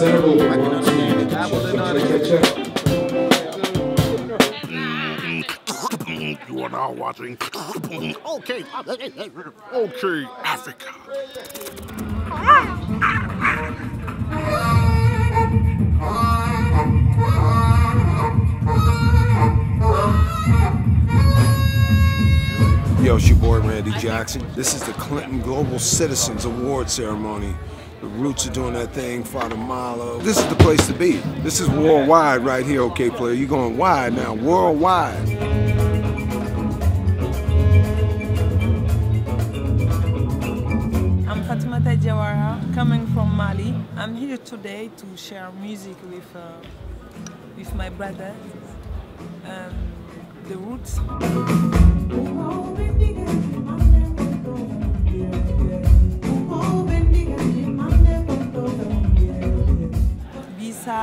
Several catch up. You are now watching. Okay, okay, Africa. Ah! Yo, it's your boy Randy Jackson. This is the Clinton Global Citizens Award Ceremony. The Roots are doing that thing, Father Milo. This is the place to be. This is worldwide right here, Okayplayer? You're going wide now, worldwide. I'm Fatoumata Diawara, coming from Mali. I'm here today to share music with uh, with my brother, um, the Roots.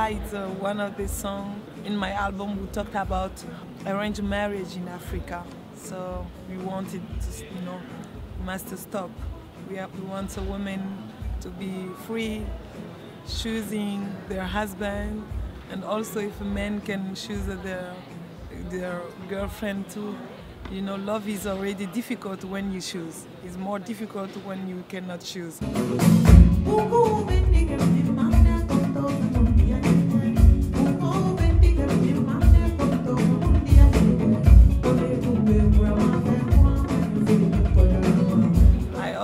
Besides uh, one of the songs in my album, we talked about arranged marriage in Africa. So we wanted to, you know, must stop. We, have, we want a woman to be free, choosing their husband, and also if a man can choose their their girlfriend too. You know, love is already difficult when you choose. It's more difficult when you cannot choose.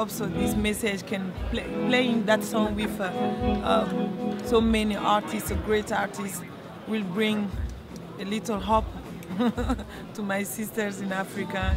I hope so this message can play playing that song with uh, um, so many artists, great artists, will bring a little hope to my sisters in Africa.